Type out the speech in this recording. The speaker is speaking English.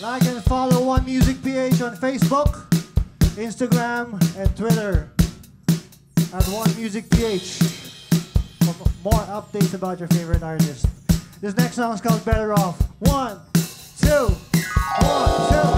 Like and follow One Music PH on Facebook, Instagram, and Twitter at One Music PH for more updates about your favorite artist. This next song is called Better Off. One, two, one, two.